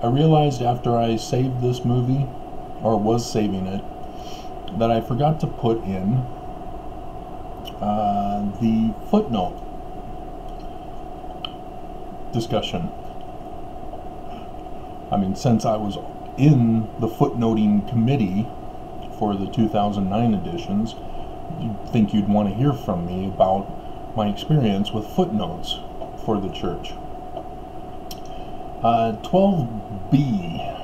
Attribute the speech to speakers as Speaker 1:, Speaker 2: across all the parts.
Speaker 1: I realized after I saved this movie, or was saving it, that I forgot to put in uh, the footnote discussion. I mean, since I was in the footnoting committee for the 2009 editions, you'd think you'd want to hear from me about my experience with footnotes for the church. Uh, 12b.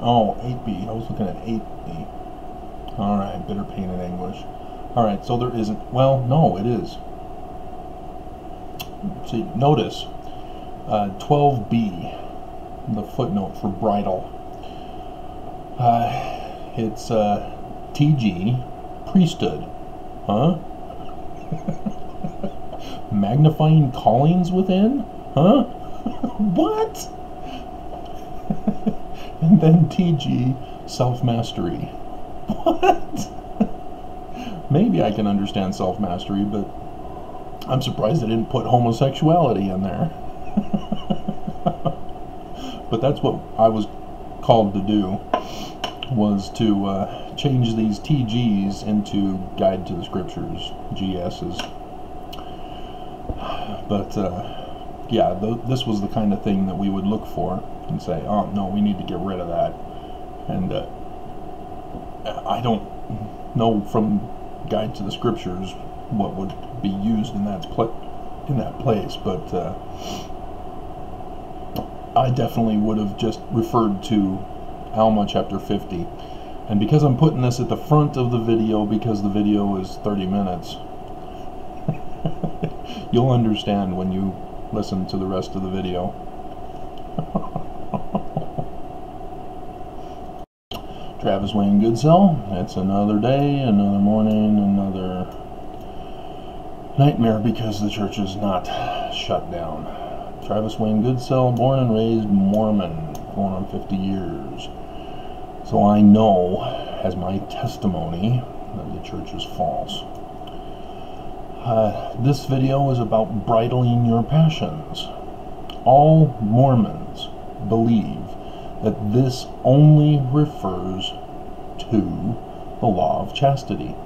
Speaker 1: Oh, 8b. I was looking at 8b. Alright, bitter pain and anguish. Alright, so there isn't. Well, no, it is. See, notice uh, 12b, the footnote for bridle. Uh, it's uh, TG, priesthood. Huh? Magnifying callings within? Huh? what? and then TG, self mastery. What? Maybe I can understand self mastery, but I'm surprised they didn't put homosexuality in there. but that's what I was called to do was to uh, change these TGs into Guide to the Scriptures, GSs. But uh, yeah, th this was the kind of thing that we would look for and say, oh no, we need to get rid of that. And uh, I don't know from Guide to the Scriptures what would be used in that in that place, but uh, I definitely would have just referred to Alma chapter 50. And because I'm putting this at the front of the video, because the video is 30 minutes, you'll understand when you listen to the rest of the video. Travis Wayne Goodsell, it's another day, another morning, another nightmare because the church is not shut down. Travis Wayne Goodsell, born and raised Mormon, going on 50 years. So I know, as my testimony, that the church is false. Uh, this video is about bridling your passions. All Mormons believe that this only refers to the law of chastity.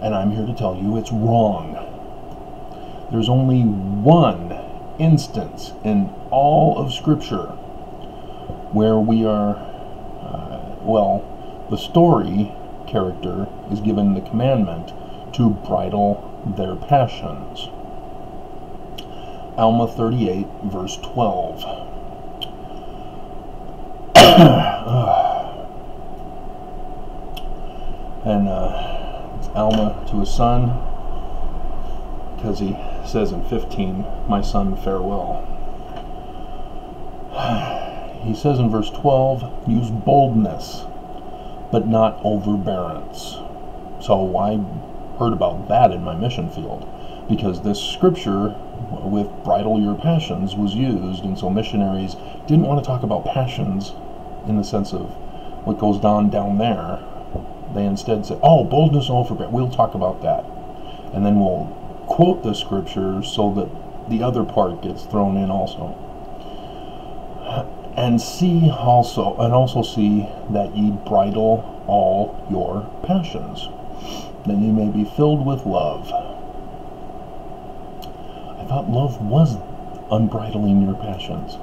Speaker 1: And I'm here to tell you it's wrong. There's only one instance in all of Scripture where we are, uh, well, the story character is given the commandment to bridle their passions. Alma 38, verse 12. and uh, Alma to his son because he says in 15, My son, farewell. He says in verse 12, Use boldness, but not overbearance. So I heard about that in my mission field because this scripture with bridle your passions was used, and so missionaries didn't want to talk about passions in the sense of what goes on down there they instead said, oh, boldness oh, and overbearing. We'll talk about that. And then we'll quote the scripture so that the other part gets thrown in also. And see also, and also see that ye bridle all your passions, that you may be filled with love. I thought love was unbridling your passions.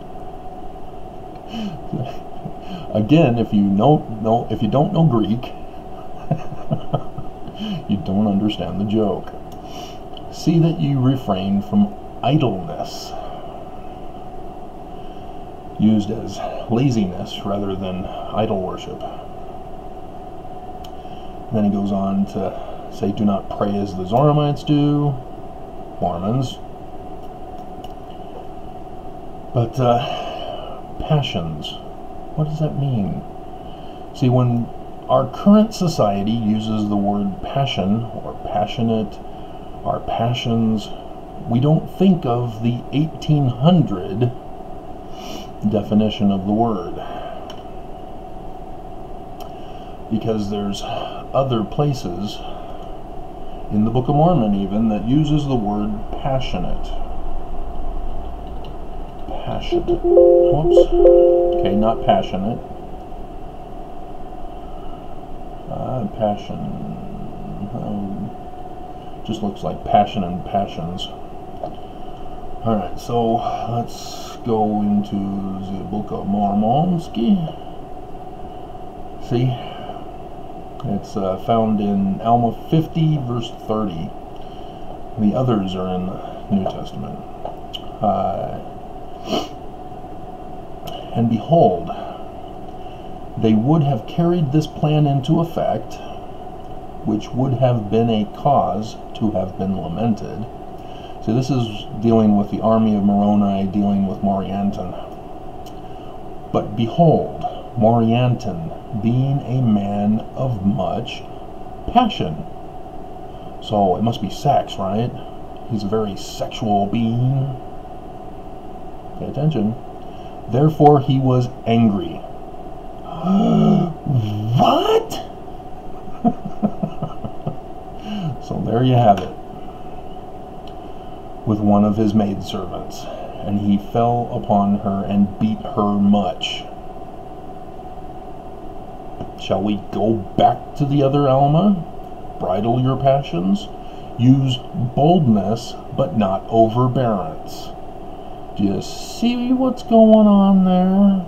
Speaker 1: Again, if you know, if you don't know Greek, you don't understand the joke. See that you refrain from idleness, used as laziness rather than idol worship. then he goes on to say, Do not pray as the Zoramites do, Mormons. But uh, passions, what does that mean? See, when our current society uses the word passion or passionate, our passions. We don't think of the 1800 definition of the word because there's other places in the Book of Mormon, even, that uses the word passionate. Passionate. Whoops. Okay, not passionate. Uh, passion. Um, just looks like passion and passions. Alright, so let's go into the Book of Mormonski. See, it's uh, found in Alma 50, verse 30. The others are in the New Testament. Uh, and behold, they would have carried this plan into effect, which would have been a cause to have been lamented. So this is dealing with the army of Moroni, dealing with Morianton. But behold, Morianton, being a man of much passion. So it must be sex, right? He's a very sexual being. Pay attention. Therefore he was angry. what? so there you have it. With one of his maidservants. And he fell upon her and beat her much. Shall we go back to the other Alma? Bridle your passions. Use boldness, but not overbearance. Do you see what's going on there?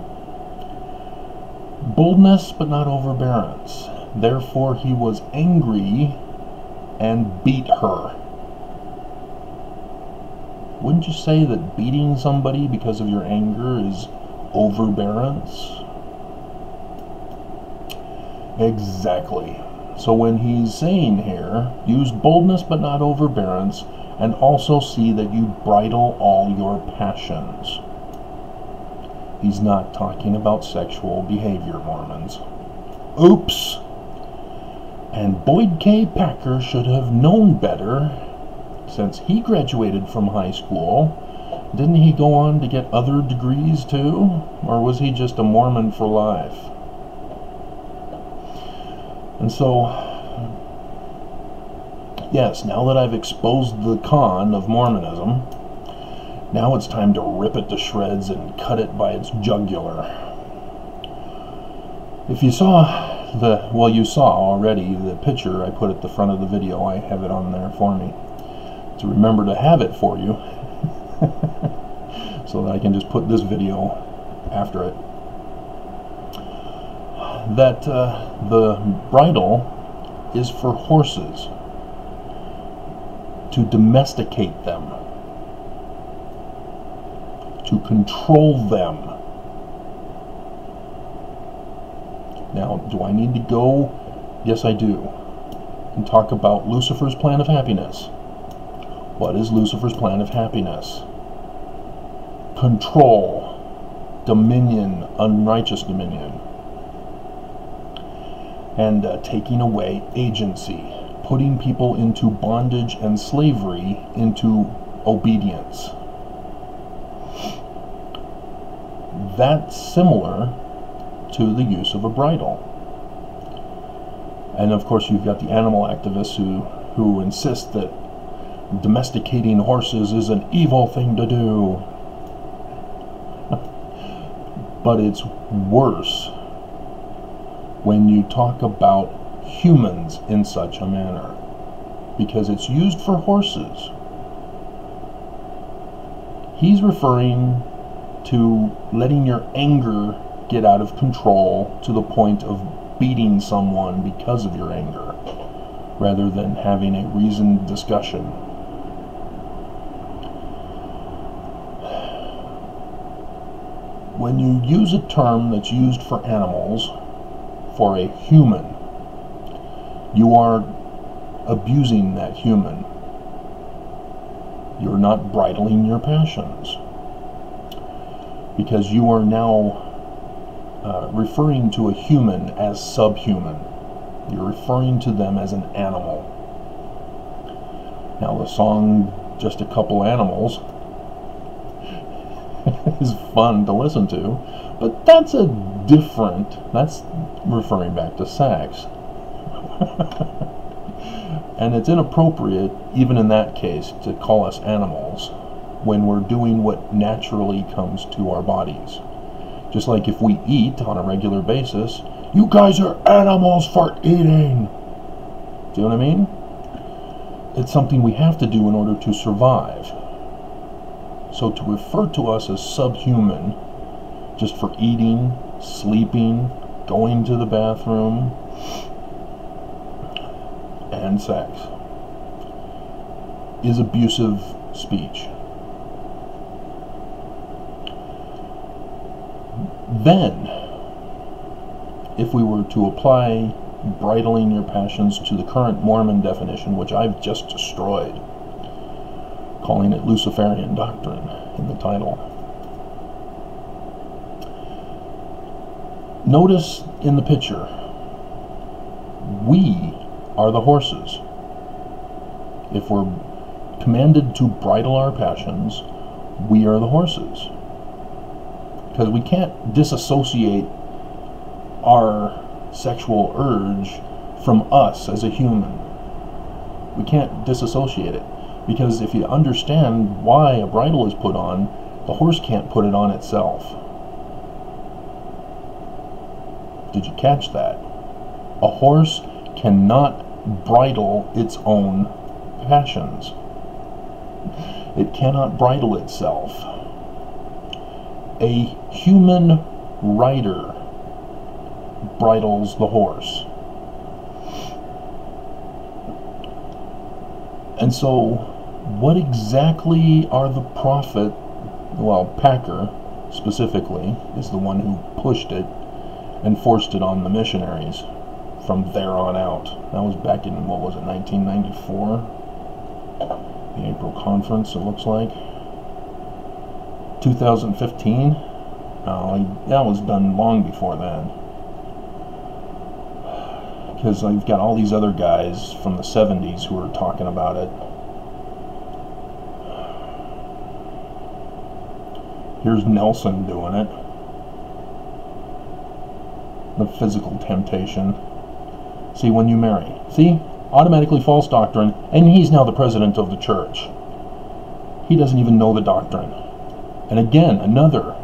Speaker 1: Boldness, but not overbearance. Therefore he was angry and beat her. Wouldn't you say that beating somebody because of your anger is overbearance? Exactly. So when he's saying here, use boldness but not overbearance, and also see that you bridle all your passions. He's not talking about sexual behavior, Mormons. Oops! And Boyd K. Packer should have known better since he graduated from high school. Didn't he go on to get other degrees too? Or was he just a Mormon for life? And so, yes, now that I've exposed the con of Mormonism, now it's time to rip it to shreds and cut it by its jugular. If you saw the, well, you saw already the picture I put at the front of the video, I have it on there for me to remember to have it for you so that I can just put this video after it that uh, the bridle is for horses to domesticate them, to control them. Now, do I need to go? Yes, I do. And talk about Lucifer's plan of happiness. What is Lucifer's plan of happiness? Control, dominion, unrighteous dominion and uh, taking away agency, putting people into bondage and slavery into obedience. That's similar to the use of a bridle. And of course, you've got the animal activists who, who insist that domesticating horses is an evil thing to do. but it's worse when you talk about humans in such a manner because it's used for horses. He's referring to letting your anger get out of control to the point of beating someone because of your anger rather than having a reasoned discussion. When you use a term that's used for animals, for a human, you are abusing that human. You're not bridling your passions. Because you are now uh, referring to a human as subhuman. You're referring to them as an animal. Now, the song Just a Couple Animals is fun to listen to, but that's a different, that's referring back to sex. And it's inappropriate, even in that case, to call us animals when we're doing what naturally comes to our bodies. Just like if we eat on a regular basis, you guys are animals for eating. Do you know what I mean? It's something we have to do in order to survive. So to refer to us as subhuman, just for eating, sleeping, going to the bathroom, and sex is abusive speech. Then, if we were to apply bridling your passions to the current Mormon definition, which I've just destroyed, calling it Luciferian doctrine in the title. Notice in the picture, we are the horses. If we're commanded to bridle our passions, we are the horses. Because we can't disassociate our sexual urge from us as a human. We can't disassociate it. Because if you understand why a bridle is put on, the horse can't put it on itself. Did you catch that? A horse cannot bridle its own passions. It cannot bridle itself. A human rider bridles the horse. And so, what exactly are the prophet, well, Packer specifically, is the one who pushed it and forced it on the missionaries from there on out. That was back in, what was it, 1994? The April conference, it looks like. 2015? Oh, that was done long before then. Because I've got all these other guys from the 70s who are talking about it. Here's Nelson doing it. The physical temptation. See, when you marry. See? Automatically false doctrine, and he's now the president of the church. He doesn't even know the doctrine. And again, another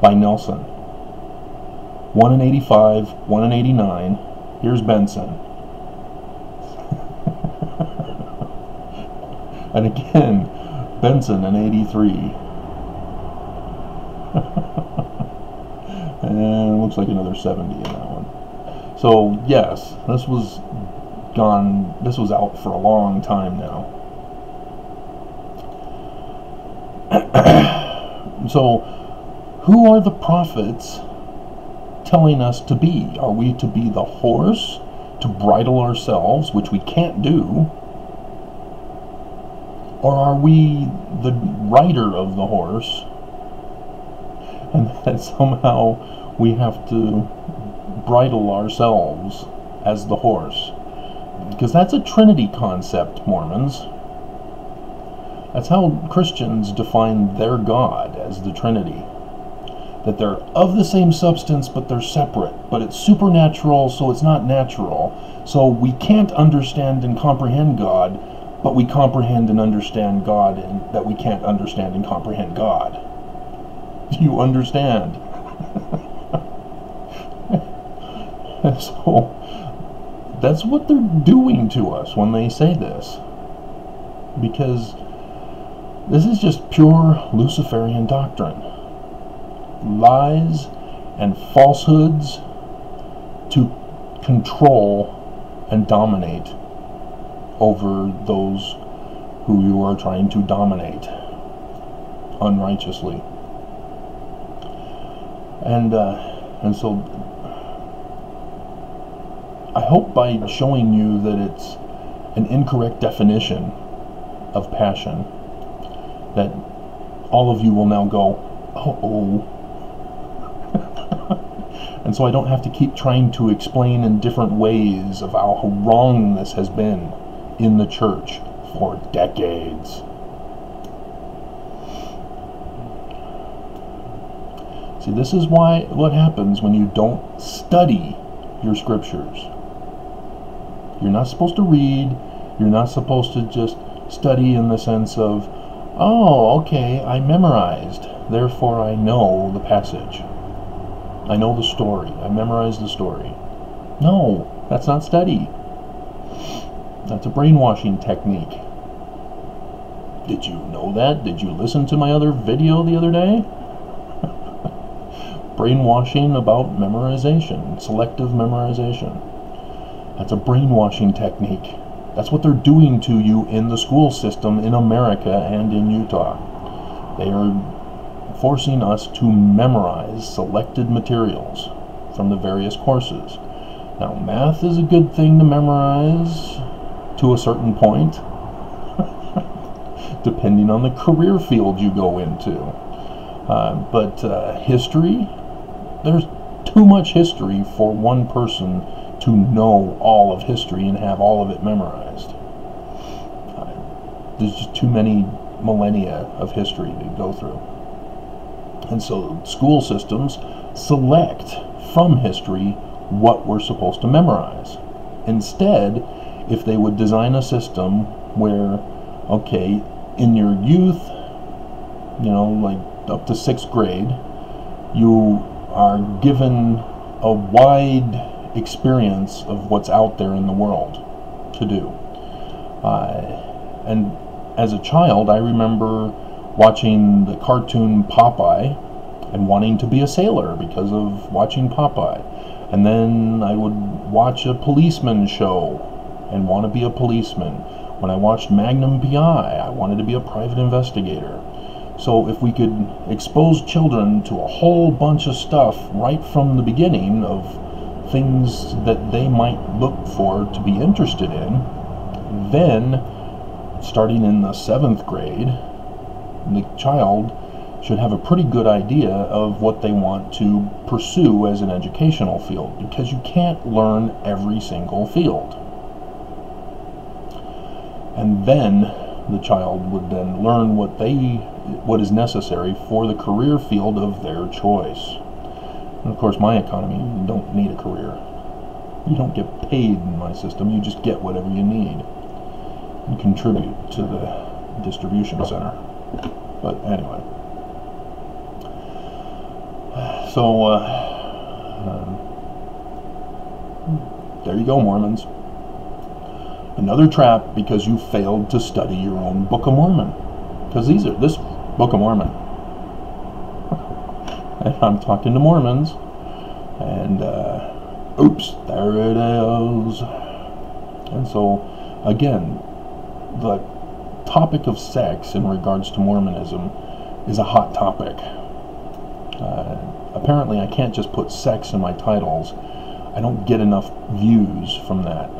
Speaker 1: by Nelson. 1 in 85, 1 in 89. Here's Benson. and again, Benson in 83. and looks like another 70 in that one. So yes, this was gone. This was out for a long time now. so, who are the prophets telling us to be? Are we to be the horse to bridle ourselves, which we can't do? Or are we the rider of the horse? And that somehow we have to bridle ourselves as the horse. Because that's a Trinity concept, Mormons. That's how Christians define their God as the Trinity. That they're of the same substance, but they're separate. But it's supernatural, so it's not natural. So we can't understand and comprehend God, but we comprehend and understand God, and that we can't understand and comprehend God. Do you understand? so that's what they're doing to us when they say this. Because this is just pure Luciferian doctrine. Lies and falsehoods to control and dominate over those who you are trying to dominate unrighteously. And uh, and so I hope by showing you that it's an incorrect definition of passion that all of you will now go, oh, oh. and so I don't have to keep trying to explain in different ways of how wrong this has been in the church for decades. See, this is why what happens when you don't study your scriptures. You're not supposed to read, You're not supposed to just study in the sense of, oh, okay, I memorized, therefore I know the passage. I know the story. I memorized the story. No, that's not study. That's a brainwashing technique. Did you know that? Did you listen to my other video the other day? brainwashing about memorization, selective memorization. That's a brainwashing technique. That's what they're doing to you in the school system in America and in Utah. They are forcing us to memorize selected materials from the various courses. Now, math is a good thing to memorize to a certain point, depending on the career field you go into. Uh, but uh, history, there's too much history for one person to know all of history and have all of it memorized. There's just too many millennia of history to go through. And so school systems select from history what we're supposed to memorize. Instead, if they would design a system where, okay, in your youth, you know, like up to sixth grade, you are given a wide experience of what's out there in the world to do. Uh, and as a child, I remember watching the cartoon Popeye and wanting to be a sailor because of watching Popeye. And then I would watch a policeman show and want to be a policeman. When I watched Magnum PI, I wanted to be a private investigator. So if we could expose children to a whole bunch of stuff right from the beginning of things that they might look for to be interested in, then starting in the seventh grade, the child should have a pretty good idea of what they want to pursue as an educational field because you can't learn every single field. And then the child would then learn what they what is necessary for the career field of their choice. And of course, my economy, you don't need a career. You don't get paid in my system, you just get whatever you need and contribute to the distribution center. But anyway. So, uh, um, there you go, Mormons. Another trap because you failed to study your own Book of Mormon. Because these are this Book of Mormon. I'm talking to Mormons, and uh, oops, there it is. And so, again, the topic of sex in regards to Mormonism is a hot topic. Uh, apparently I can't just put sex in my titles. I don't get enough views from that.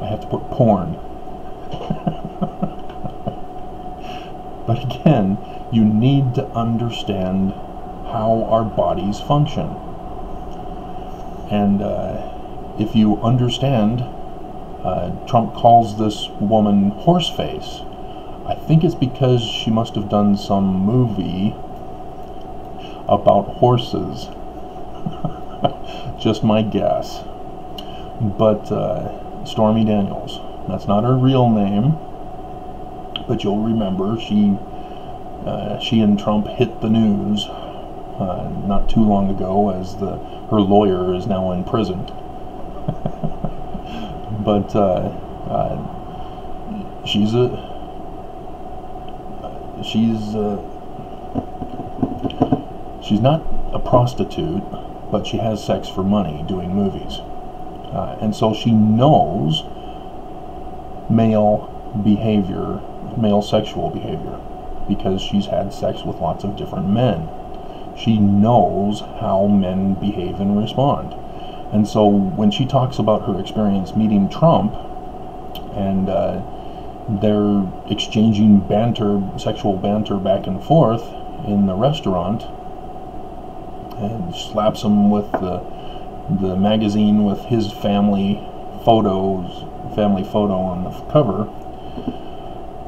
Speaker 1: I have to put porn. but again, you need to understand how our bodies function. And uh, if you understand, uh, Trump calls this woman horseface. I think it's because she must have done some movie about horses. Just my guess. But uh, Stormy Daniels, that's not her real name, but you'll remember she uh, she and Trump hit the news uh, not too long ago as the her lawyer is now in prison. but uh, uh, she's a she's uh, She's not a prostitute, but she has sex for money doing movies. Uh, and so she knows male behavior, male sexual behavior, because she's had sex with lots of different men. She knows how men behave and respond. And so when she talks about her experience meeting Trump and uh, they're exchanging banter, sexual banter back and forth in the restaurant, and slaps him with the the magazine with his family photos, family photo on the cover,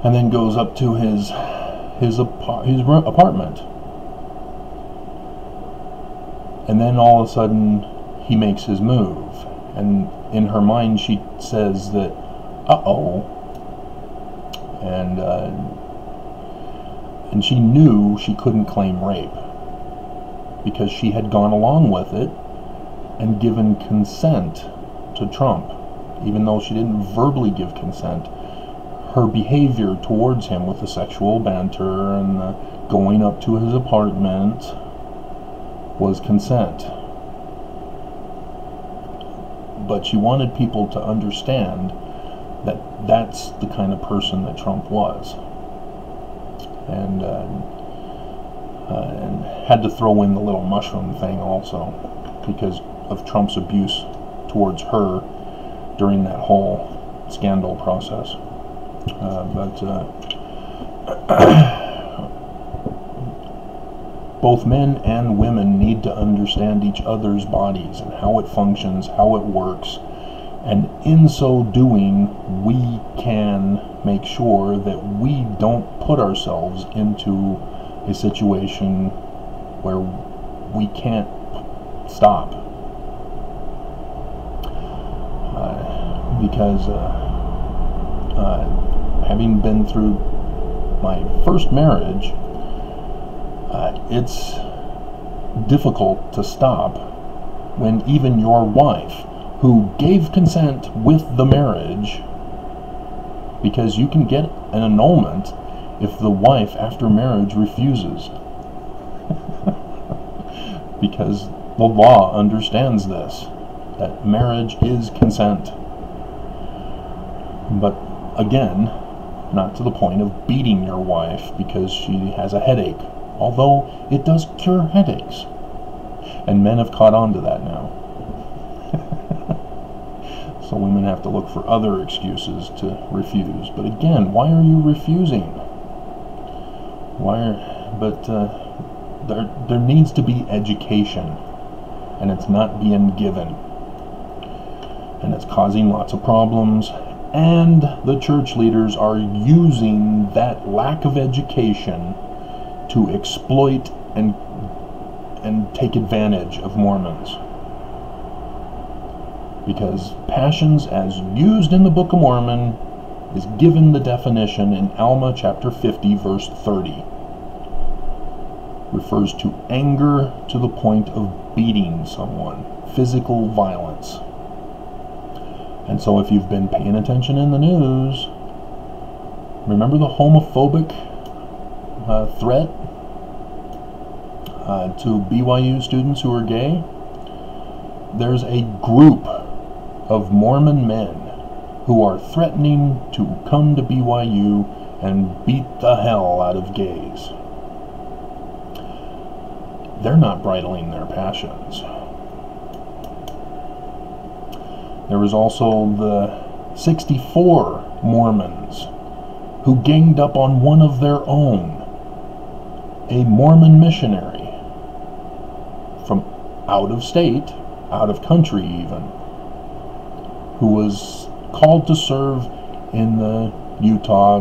Speaker 1: and then goes up to his his his apartment, and then all of a sudden he makes his move, and in her mind she says that, uh oh, and uh, and she knew she couldn't claim rape because she had gone along with it and given consent to Trump, even though she didn't verbally give consent. Her behavior towards him with the sexual banter and the going up to his apartment was consent. But she wanted people to understand that that's the kind of person that Trump was. And, uh, uh, and had to throw in the little mushroom thing also because of Trump's abuse towards her during that whole scandal process. Uh, but uh, both men and women need to understand each other's bodies and how it functions, how it works. And in so doing, we can make sure that we don't put ourselves into a situation where we can't stop. Uh, because uh, uh, having been through my first marriage, it's difficult to stop when even your wife, who gave consent with the marriage, because you can get an annulment if the wife after marriage refuses. because the law understands this, that marriage is consent. But again, not to the point of beating your wife because she has a headache although it does cure headaches. And men have caught on to that now. so women have to look for other excuses to refuse. But again, why are you refusing? Why are, but uh, there, there needs to be education, and it's not being given. And it's causing lots of problems, and the church leaders are using that lack of education to exploit and and take advantage of Mormons. Because passions as used in the Book of Mormon is given the definition in Alma chapter 50 verse 30 refers to anger to the point of beating someone, physical violence. And so if you've been paying attention in the news, remember the homophobic uh, threat uh, to BYU students who are gay, there's a group of Mormon men who are threatening to come to BYU and beat the hell out of gays. They're not bridling their passions. There was also the 64 Mormons who ganged up on one of their own, a Mormon missionary from out of state, out of country even, who was called to serve in the Utah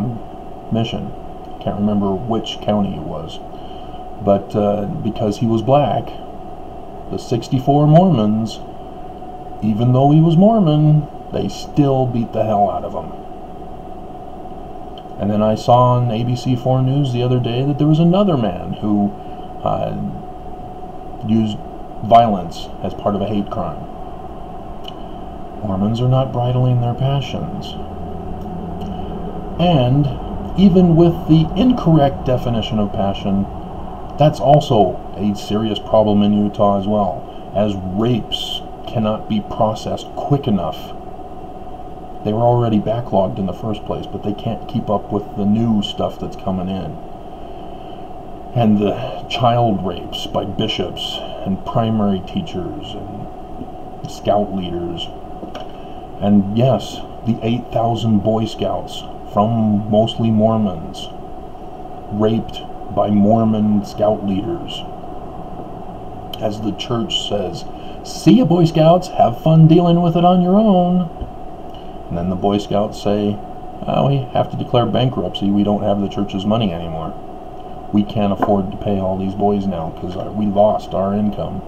Speaker 1: mission. Can't remember which county it was. But uh, because he was black, the 64 Mormons, even though he was Mormon, they still beat the hell out of him. And then I saw on ABC4 News the other day that there was another man who uh, used violence as part of a hate crime. Mormons are not bridling their passions. And even with the incorrect definition of passion, that's also a serious problem in Utah as well, as rapes cannot be processed quick enough. They were already backlogged in the first place, but they can't keep up with the new stuff that's coming in and the child rapes by bishops and primary teachers and scout leaders. And yes, the 8,000 Boy Scouts from mostly Mormons raped by Mormon scout leaders. As the church says, see ya, Boy Scouts, have fun dealing with it on your own. And then the Boy Scouts say, oh, we have to declare bankruptcy, we don't have the church's money anymore we can't afford to pay all these boys now because uh, we lost our income.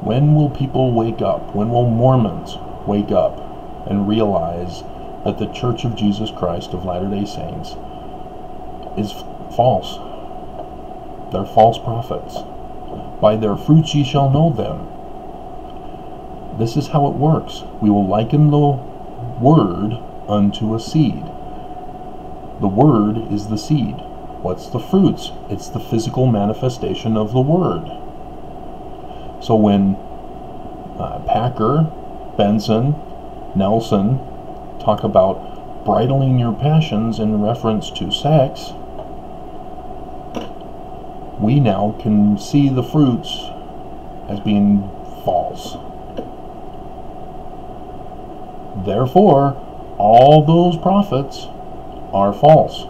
Speaker 1: When will people wake up? When will Mormons wake up and realize that the Church of Jesus Christ of Latter day Saints is false. They're false prophets. By their fruits ye shall know them. This is how it works. We will liken the word unto a seed. The word is the seed. What's the fruits? It's the physical manifestation of the word. So when uh, Packer, Benson, Nelson talk about bridling your passions in reference to sex, we now can see the fruits as being false. Therefore, all those prophets are false.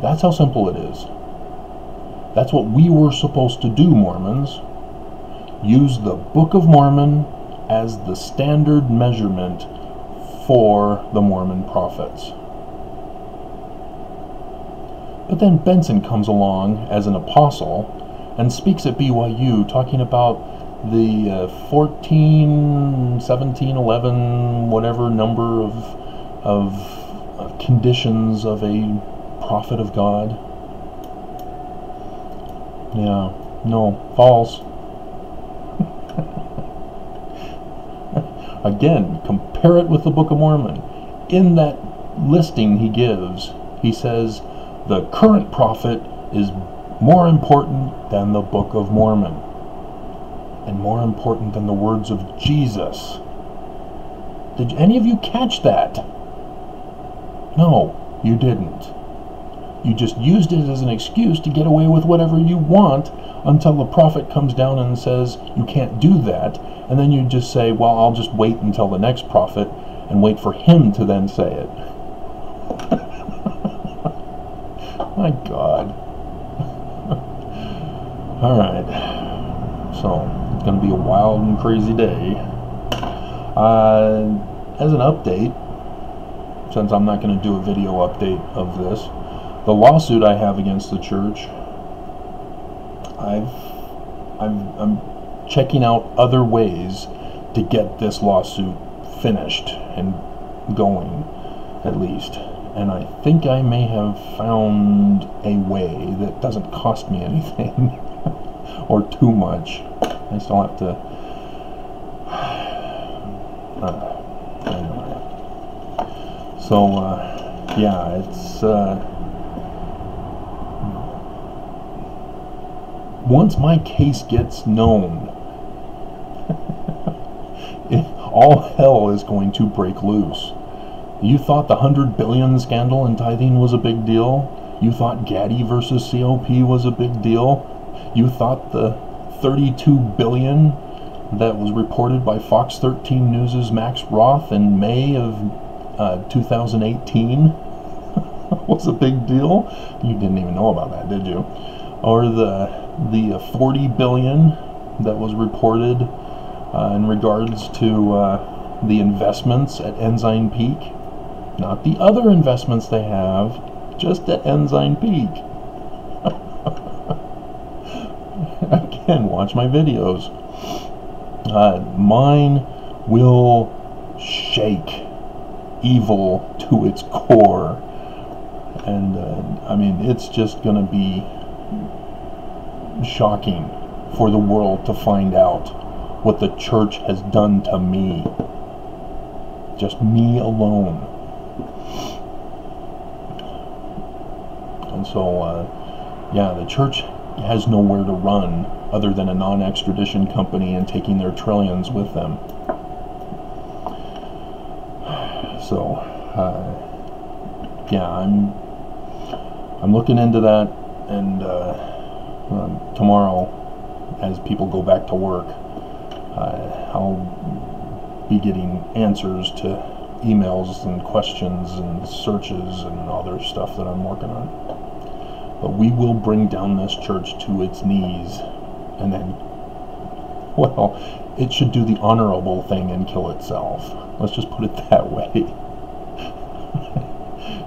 Speaker 1: That's how simple it is. That's what we were supposed to do, Mormons. Use the Book of Mormon as the standard measurement for the Mormon prophets. But then Benson comes along as an apostle and speaks at BYU talking about the uh, 14, 17, 11, whatever number of, of, of conditions of a prophet of God. Yeah, no, false. Again, compare it with the Book of Mormon. In that listing he gives, he says the current prophet is more important than the Book of Mormon and more important than the words of Jesus. Did any of you catch that? No, you didn't. You just used it as an excuse to get away with whatever you want until the prophet comes down and says you can't do that. And then you just say, well, I'll just wait until the next prophet and wait for him to then say it. My God. All right. So it's going to be a wild and crazy day. Uh, as an update, since I'm not going to do a video update of this, the lawsuit I have against the church, I've, I'm, I'm checking out other ways to get this lawsuit finished and going, at least. And I think I may have found a way that doesn't cost me anything or too much. I still have to. Uh, anyway. So, uh, yeah, it's. Uh, once my case gets known, all hell is going to break loose. You thought the 100 billion scandal in tithing was a big deal? You thought Gaddy versus COP was a big deal? You thought the 32 billion that was reported by Fox 13 News' Max Roth in May of uh, 2018 was a big deal? You didn't even know about that, did you? Or the the 40 billion that was reported uh, in regards to uh, the investments at Ensign Peak, not the other investments they have, just at Ensign Peak. Again, watch my videos. Uh, mine will shake evil to its core. And uh, I mean, it's just going to be shocking for the world to find out what the church has done to me. Just me alone. And so, uh, yeah, the church has nowhere to run other than a non extradition company and taking their trillions with them. So, uh, yeah, I'm I'm looking into that, and uh, tomorrow, as people go back to work, uh, I'll be getting answers to emails and questions and searches and other stuff that I'm working on. But we will bring down this church to its knees, and then, well, it should do the honorable thing and kill itself. Let's just put it that way.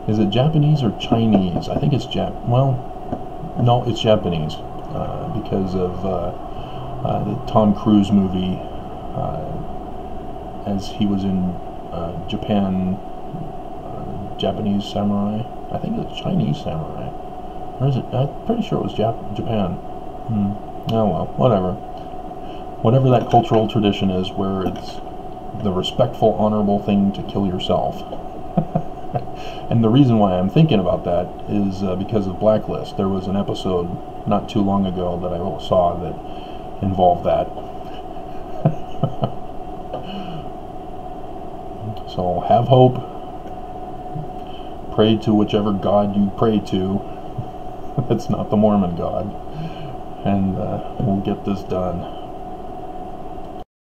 Speaker 1: Is it Japanese or Chinese? I think it's Jap. Well, no, it's Japanese uh, because of uh, uh, the Tom Cruise movie, uh, as he was in uh, Japan, uh, Japanese samurai. I think it's Chinese samurai. Or is it? I'm pretty sure it was Jap- Japan. Hmm. Oh well, whatever. Whatever that cultural tradition is, where it's the respectful, honorable thing to kill yourself. and the reason why I'm thinking about that is uh, because of Blacklist. There was an episode not too long ago that I saw that involved that. so have hope. Pray to whichever God you pray to. It's not the Mormon God. And uh, we'll get this done.